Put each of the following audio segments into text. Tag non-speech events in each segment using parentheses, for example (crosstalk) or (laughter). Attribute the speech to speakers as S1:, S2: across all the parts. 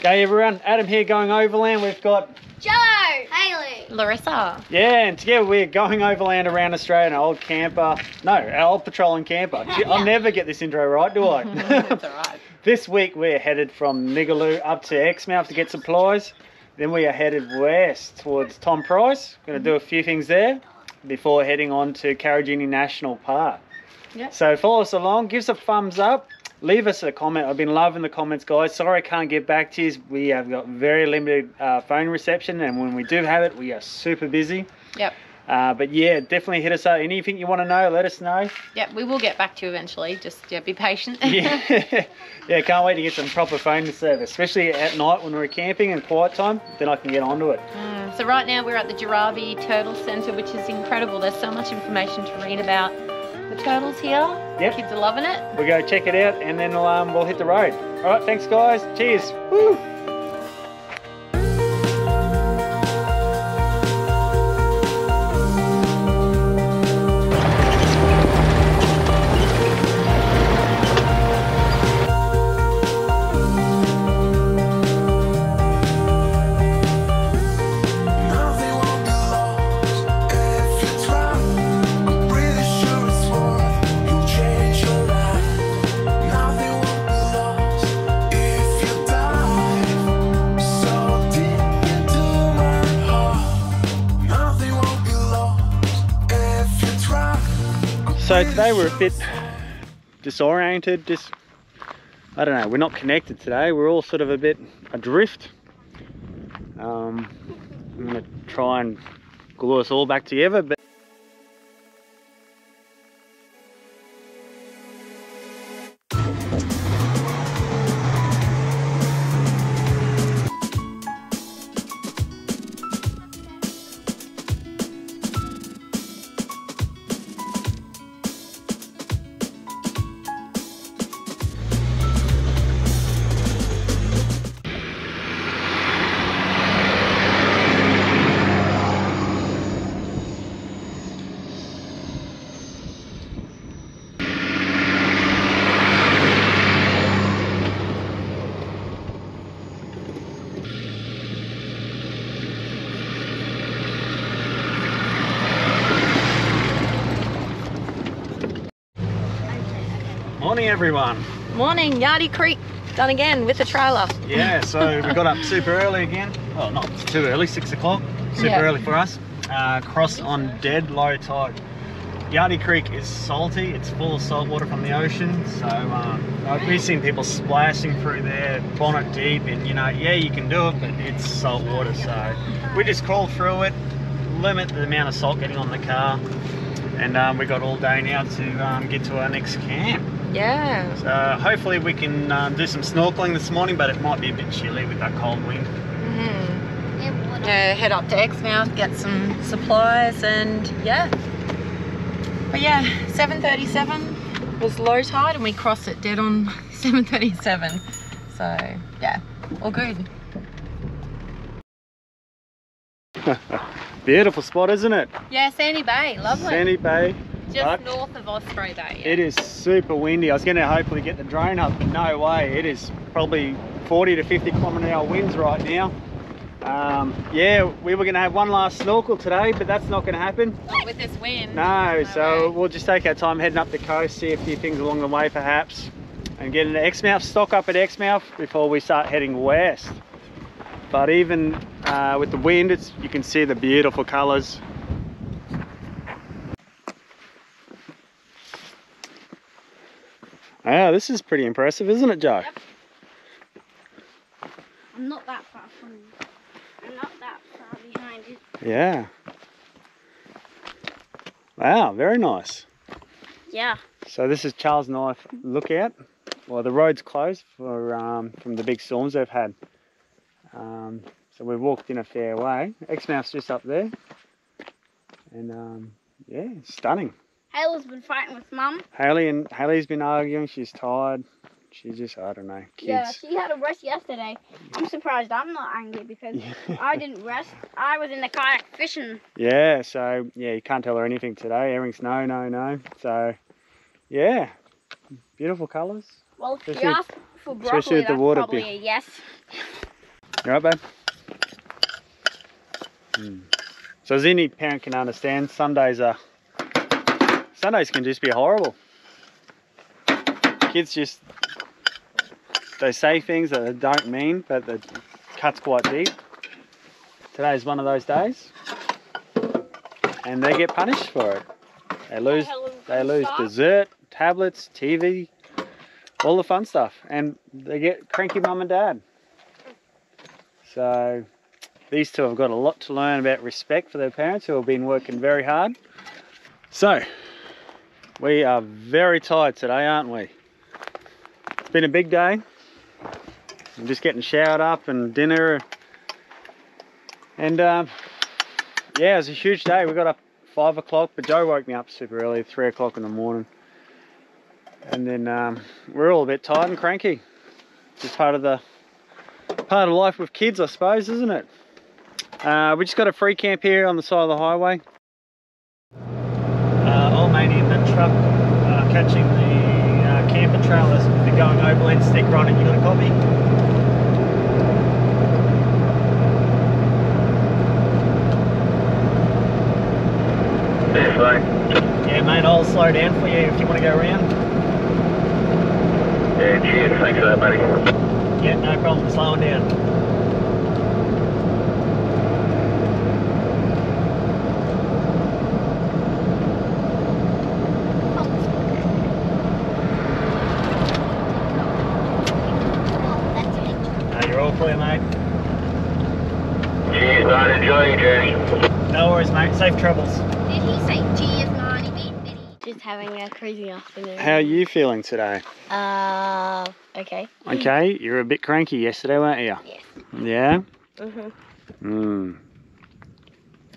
S1: G'day everyone, Adam here going overland. We've got,
S2: Joe! Haley!
S3: Larissa.
S1: yeah, and together we're going overland around Australia in an old camper. No, our old patrolling camper. (laughs) Gee, I'll never get this intro right, do I? (laughs)
S3: That's alright. (laughs)
S1: this week we're headed from Migaloo up to Exmouth to get supplies. Then we are headed west towards Tom Price. Going to do a few things there before heading on to Karijini National Park.
S3: Yep.
S1: So follow us along, give us a thumbs up, leave us a comment. I've been loving the comments, guys. Sorry I can't get back to you. We have got very limited uh, phone reception, and when we do have it, we are super busy.
S3: Yep.
S1: Uh, but yeah, definitely hit us up. Anything you want to know, let us know.
S3: Yep, we will get back to you eventually. Just yeah, be patient.
S1: Yeah, (laughs) (laughs) yeah, can't wait to get some proper phone service, especially at night when we're camping and quiet time. Then I can get onto it.
S3: Mm, so right now we're at the Jurabi Turtle Centre, which is incredible. There's so much information to read about the turtles here.
S1: Yep.
S3: Kids are loving it.
S1: We'll go check it out, and then um, we'll hit the road. All right, thanks, guys. Cheers. Woo.
S4: So
S1: today we're a bit disoriented, just I don't know, we're not connected today. We're all sort of a bit adrift. Um, I'm gonna try and glue us all back together, but morning everyone.
S3: Morning, Yardie Creek. Done again with the trailer.
S1: Yeah, so (laughs) we got up super early again. Well, not too early, six o'clock. Super
S3: Yeah.
S1: early for us. Uh, cross on dead low tide. Yardie Creek is salty. It's full of salt water from the ocean. So um, we've seen people splashing through there, bonnet deep, and you know, yeah, you can do it, but it's salt water. So we just crawled through it, limit the amount of salt getting on the car, and um, we got all day now to um, get to our next camp.
S3: Yeah.
S1: So hopefully we can um, do some snorkeling this morning, but it might be a bit chilly with that cold wind.
S3: hmm
S2: Yeah,
S3: head up to Exmouth, get some supplies, and yeah. But yeah, 7:37 was low tide, and we crossed it dead on (laughs) 7:37. So yeah, all good. (laughs)
S1: Beautiful spot, isn't it?
S3: Yeah, Sandy Bay, lovely.
S1: Sandy Bay.
S3: Just
S1: but
S3: north of Osprey Bay. Yeah.
S1: It is super windy. I was going to hopefully get the drone up, but no way. It is probably 40 to 50 kilometre an hour winds right now. Um, yeah, we were going to have one last snorkel today, but that's not going to happen.
S3: Not with this wind.
S1: No, so
S3: way.
S1: we'll just take our time heading up the coast, see a few things along the way perhaps, and get into Exmouth, stock up at Exmouth before we start heading west. But even uh, with the wind, it's, you can see the beautiful colours. Ah, this is pretty impressive, isn't it, Joe?
S3: Yep.
S2: I'm not that far from you. I'm not that far behind you.
S1: Yeah. Wow, very nice.
S2: Yeah.
S1: So this is Charles Knife Lookout. Well, the road's closed for um, from the big storms they've had. Um, so we've walked in a fair way. Exmouth's just up there, and um, yeah, stunning.
S2: Haley's been fighting with mum.
S1: Haley and Haley's been arguing. She's tired. She just I don't know. Kids.
S2: Yeah, she had a rest yesterday. I'm surprised I'm not angry because (laughs) I didn't rest. I was in the kayak fishing.
S1: Yeah, so yeah, you can't tell her anything today. Everything's no, no, no. So yeah, beautiful colours.
S2: Well, if she
S1: Especially-
S2: asked for
S1: especially with the water
S2: probably
S1: bit.
S2: a yes.
S1: You right, babe? Mm. So as any parent can understand, Sundays are Sundays can just be horrible. Kids just they say things that they don't mean, but it cuts quite deep. Today is one of those days, and they get punished for it. They lose they lose dessert, tablets, TV, all the fun stuff, and they get cranky mum and dad. So these two have got a lot to learn about respect for their parents who have been working very hard. So we are very tired today, aren't we? It's been a big day. I'm just getting showered up and dinner. And um, yeah, it was a huge day. We got up five o'clock, but Joe woke me up super early, three o'clock in the morning. And then um, we're all a bit tired and cranky. Just part of the part of life with kids, I suppose, isn't it? Uh, we just got a free camp here on the side of the highway. Uh, old mate in the truck uh, catching the uh, camper trailers. If you're going overland, sticker on it, you got a copy.
S5: Yeah.
S1: Yeah, mate, I'll slow down for you if you want to go around.
S5: Yeah, cheers. Thanks for that, buddy.
S1: Yeah, no problem, slowing down. No, you're all clear, mate.
S5: Cheers, mate. Enjoy your journey.
S1: No worries, mate. Safe travels.
S2: Did he say cheers, Marty? Did he? Just having a crazy afternoon.
S1: How are you feeling today?
S2: Uh, okay.
S1: Okay, you were a bit cranky yesterday, weren't you?
S2: Yes.
S1: Yeah?
S2: Mhm.
S1: Hmm.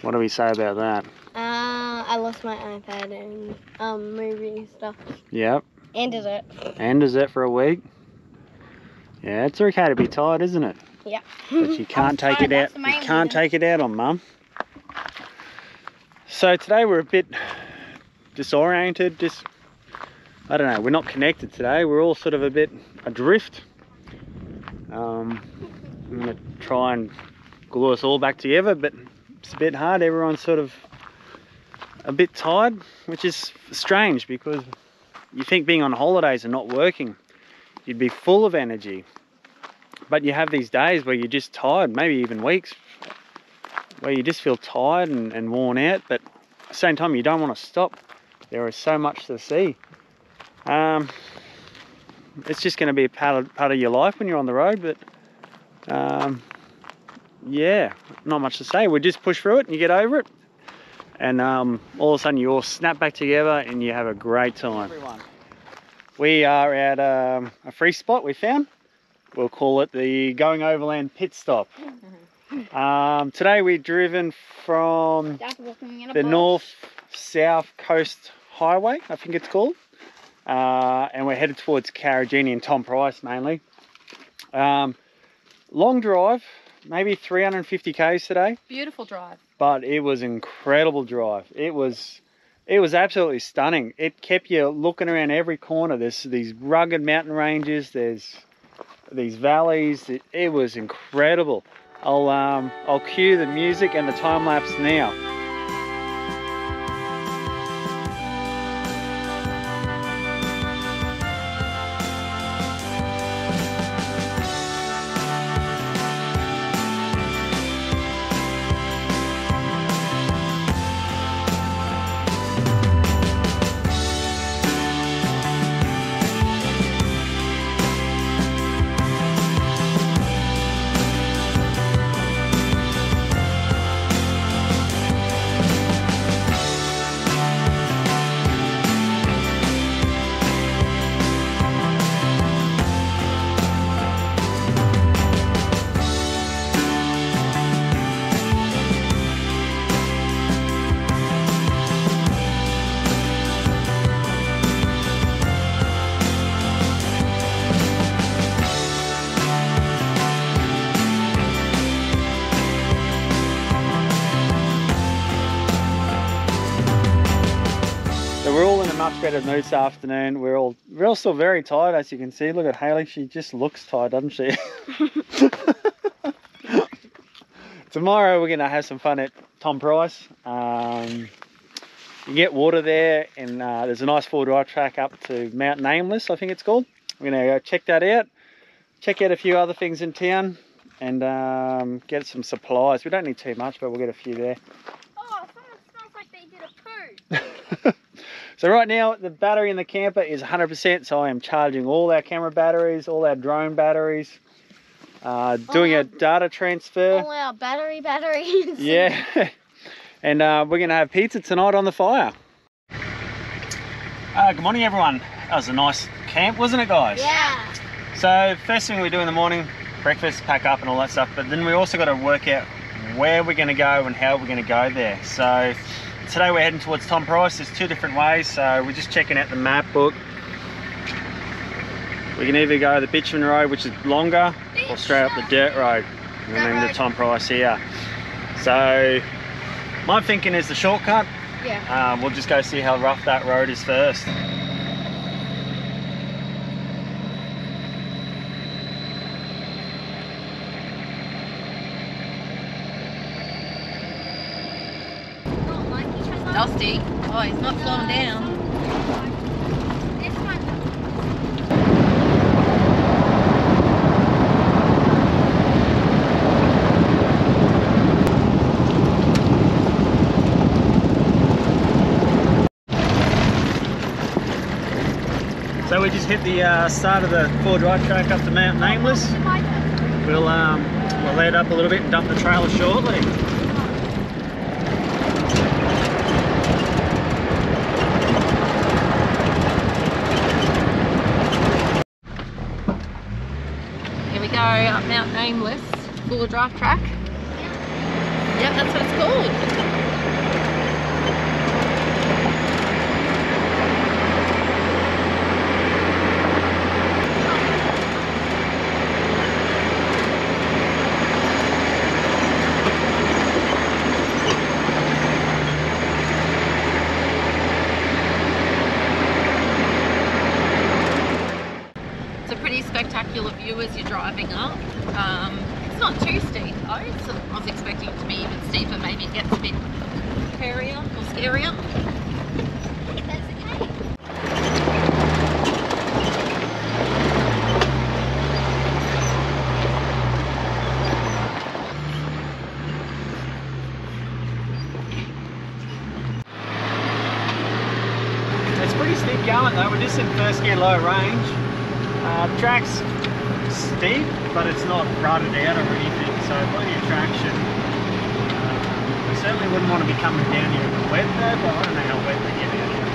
S1: What do we say about that?
S2: Uh, I lost my iPad and um movie stuff.
S1: Yep.
S2: And dessert.
S1: And is that for a week? Yeah, it's okay to be tired, isn't it?
S2: Yeah.
S1: But you can't take it out. You can't
S2: reason.
S1: take it out on mum. So today we're a bit disoriented. Just I don't know. We're not connected today. We're all sort of a bit adrift. Um, I'm gonna try and glue us all back together, but it's a bit hard. Everyone's sort of a bit tired, which is strange because you think being on holidays and not working, you'd be full of energy. But you have these days where you're just tired, maybe even weeks, where you just feel tired and, and worn out, but at the same time, you don't want to stop. There is so much to see. Um, it's just going to be a part of, part of your life when you're on the road, but um, yeah, not much to say. We just push through it and you get over it. And um, all of a sudden, you all snap back together and you have a great time. Everyone. We are at um, a free spot we found. We'll call it the Going Overland Pit Stop. (laughs) Um, today we're driven from
S2: That's walking in a
S1: the. North South Coast Highway, I think it's called. Uh, and we're headed towards Karijini and Tom Price mainly. Um, long drive, maybe 350 k's today,
S3: Beautiful drive.
S1: but it was incredible drive. It was it was absolutely stunning. It kept you looking around every corner. There's these rugged mountain ranges. There's these valleys. It, it was incredible. I'll um, I'll cue the music and the time lapse now. Much better mood this afternoon. We're all we're all still very tired, as you can see. Look at Haley; she just looks tired, doesn't she? (laughs) tomorrow we're gonna have some fun at Tom Price. Um, you get water there, and uh, there's a nice four drive track up to Mount Nameless, I think it's called. We're gonna go check that out. Check out a few other things in town, and um, get some supplies. We don't need too much, but we'll get a few there.
S2: Oh, someone smells like they did a poo. (laughs)
S1: So right now the battery in the camper is 100%, so I am charging all our camera batteries, all our drone batteries, uh, doing
S2: Oh.
S1: a data transfer.
S2: All our battery, batteries. (laughs)
S1: Yeah, and uh, we're gonna have pizza tonight on the fire. Uh, good morning everyone. That was a nice camp, wasn't it guys?
S2: Yeah.
S1: So first thing we do in the morning, breakfast, pack up and all that stuff, but then we also got to work out where we're going to go and how we're going to go there. So today we're heading towards Tom Price. There's two different ways, so we're just checking out the map book. We can either go the Bitumen Road, which is longer, or straight up the dirt road, and then the. Tom Price here. So my thinking is the shortcut.
S2: Yeah.
S1: Um, we'll just go see how rough that road is first.
S3: 60. Oh, he's not slowing down.
S1: So we just hit the uh, start of the four drive track up to Mount Nameless. We'll, um, we'll let it up a little bit and dump the trailer shortly.
S3: Up Mount Nameless, full drive track. Yep, that's what it's called. Spectacular view as you're driving up. Um, it's not too steep though. It's, I was expecting it to be even steeper. Maybe it gets a bit hairier or scarier.
S1: It's pretty steep going though. We're just in first gear low range. Uh, the track's steep, but it's not rutted out or anything, so plenty of traction. Uh, we certainly wouldn't want to be coming down here in the wet though, but I don't know how wet they get out here.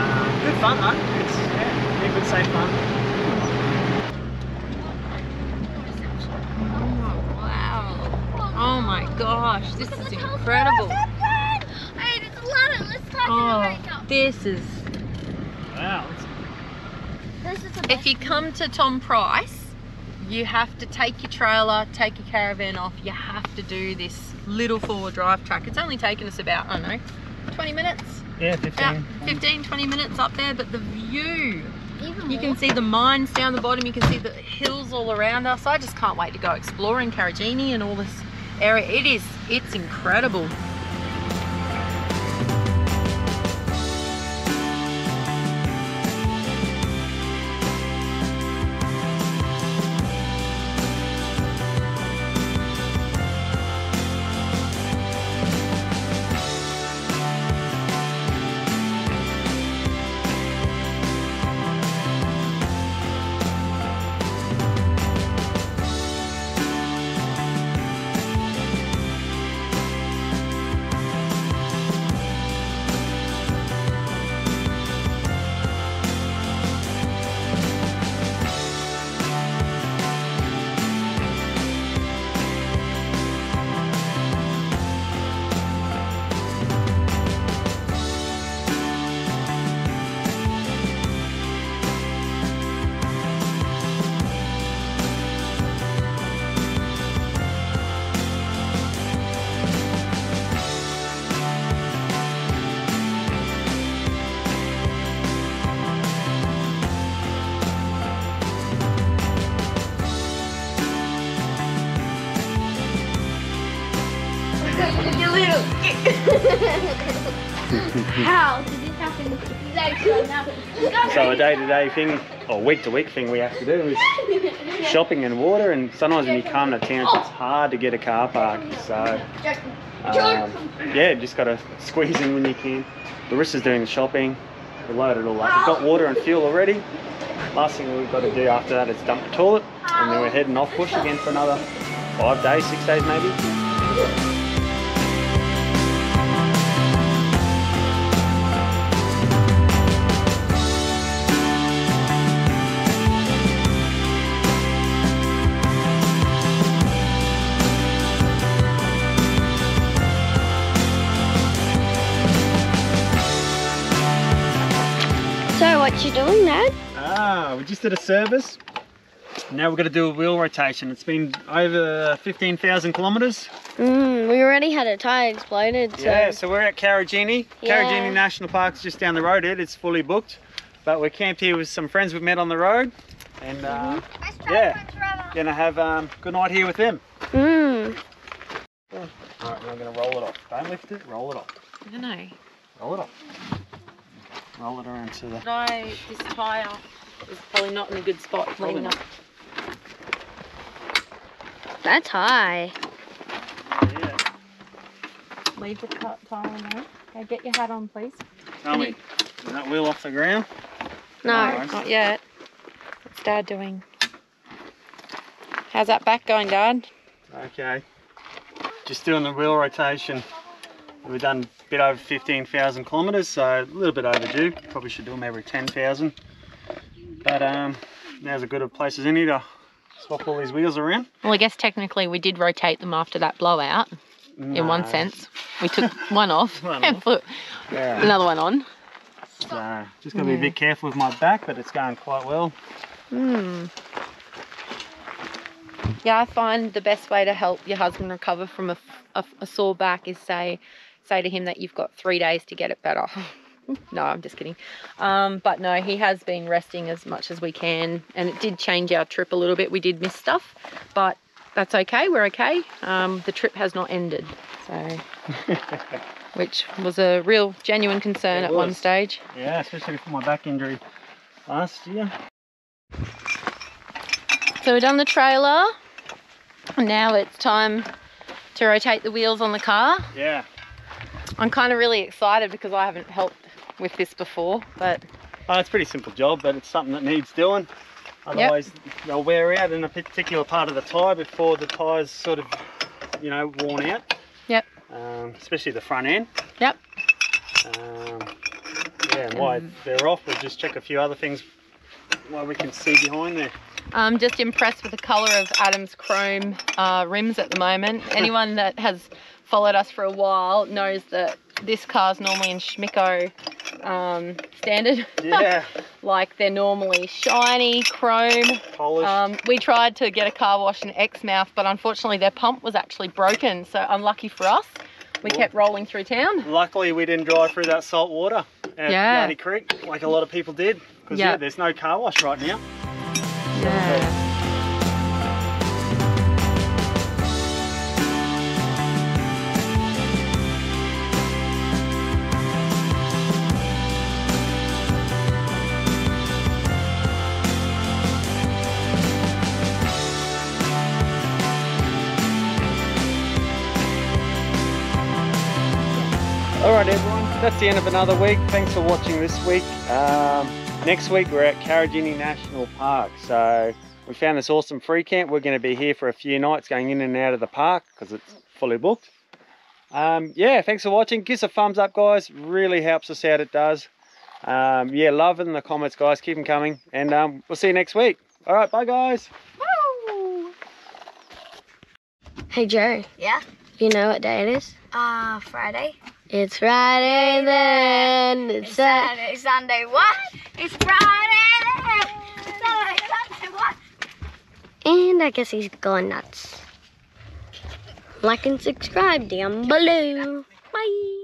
S1: Uh, good fun though. It's yeah, be good safe fun.
S3: Oh, wow. Oh my gosh, this is incredible.
S2: Hey, there's a ladder. Let's climb
S3: Oh,
S2: it right
S3: this is.
S1: Wow. it's-
S2: This is the
S3: If you come to Tom Price, you have to take your trailer, take your caravan off. You have to do this little four-wheel drive track. It's only taken us about, I don't know, 20 minutes?
S1: Yeah,
S3: About
S1: 15.
S3: 15, 20 minutes up there, but the view.
S2: even
S3: You
S2: more.
S3: can see the mines down the bottom, you can see the hills all around us. I just can't wait to go exploring Karijini and all this area. It is, it's incredible. (laughs)
S2: How did this happen?
S1: So a day-to-day thing, or week-to-week thing we have to do is shopping and water. And sometimes when you come to towns, it's hard to get a car park. So um, yeah, just got to squeeze in when you can. Larissa's doing the shopping. We load it all up. We've got water and fuel already. Last thing we've got to do after that is dump the toilet, and then we're heading off bush again for another five days, six days maybe.
S2: What you doing, Dad?
S1: Ah, we just did a service. Now we're going to do a wheel rotation. It's been over 15,000 kilometres.
S2: Mm, we already had a tire exploded. So.
S1: Yeah, so we're at Karijini.
S2: Yeah.
S1: Karijini National Park's just down the road. It is fully booked, but we're camped here with some friends we've met on the road, and uh,
S2: Mm-hmm.
S1: yeah, gonna have um, good night here with them.
S2: Mm.
S1: All right, now I'm gonna roll it off. Don't lift it. Roll it off.
S3: I don't know.
S1: Roll it off. Roll it around to the.
S3: No, this tyre is probably not in a good spot
S1: Probably
S3: leaning up.
S2: That's high.
S1: Yeah.
S3: Leave the cut tyre on there. Okay, get your hat on, please.
S1: Tell me, is that wheel off the ground?
S2: No.
S1: Nice.
S3: Not yet. What's Dad doing? How's that back going, Dad?
S1: Okay. Just doing the wheel rotation. We've done a bit over 15,000 kilometres, so a little bit overdue. Probably should do them every 10,000. But um, now's as good a place as any to swap all these wheels around.
S3: Well, I guess technically we did rotate them after that blowout, in one sense. We took (laughs) one off
S1: One
S3: and
S1: off.
S3: put
S1: Yeah.
S3: another one on.
S1: So just gotta be a bit careful with my back, but it's going quite well.
S3: Hmm. Yeah, I find the best way to help your husband recover from a, a, a sore back is say say to him that you've got three days to get it better. (laughs) no, I'm just kidding. Um, but no, he has been resting as much as we can, and it did change our trip a little bit. We did miss stuff, but that's okay. We're okay. Um, the trip has not ended, so (laughs) which was a real genuine concern
S1: It
S3: at one stage.
S1: Yeah, especially for my back injury last year.
S3: So we've done the trailer. Now it's time to rotate the wheels on the car.
S1: Yeah.
S3: I'm kind of really excited because I haven't helped with this before, but
S1: Oh, it's a pretty simple job, but it's something that needs doing. Otherwise, they'll wear out in a particular part of the tyre before the tyre's sort of, you know, worn out.
S3: Yep.
S1: Um, especially the front end.
S3: Yep.
S1: Um, yeah, and while they're off, we'll just check a few other things while we can see behind there.
S3: I'm just impressed with the colour of Adam's chrome uh, rims at the moment. (laughs) Anyone that has followed us for a while knows that this car's normally in Schmicko um, standard.
S1: Yeah, (laughs)
S3: like they're normally shiny, chrome,
S1: polished.
S3: Um, we tried to get a car wash in Exmouth, but unfortunately their pump was actually broken. So unlucky for us, we
S1: Cool.
S3: kept rolling through town.
S1: Luckily, we didn't drive through that salt water at
S3: Yeah.
S1: Yardie Creek like a lot of people did. Because
S3: Yeah.
S1: yeah, there's no car wash right now.
S3: Yeah.
S1: All right, everyone. That's the end of another week. Thanks for watching this week. Um, next week we're at Karijini National Park. So we found this awesome free camp. We're going to be here for a few nights, going in and out of the park because it's fully booked. Um, yeah, thanks for watching. Give us a thumbs up, guys. Really helps us out. It does. Um, yeah, love in the comments, guys. Keep them coming, and um, we'll see you next week. All right, bye, guys.
S2: Hey Joe,
S6: Yeah?
S2: you know what day it is?
S6: Uh, Friday.
S2: It's Friday then. It's
S6: It's
S2: Sat-
S6: Saturday, Sunday. What? It's Friday. Saturday, Sunday. What?
S2: And I guess he's gone nuts. Like and subscribe down below. Bye.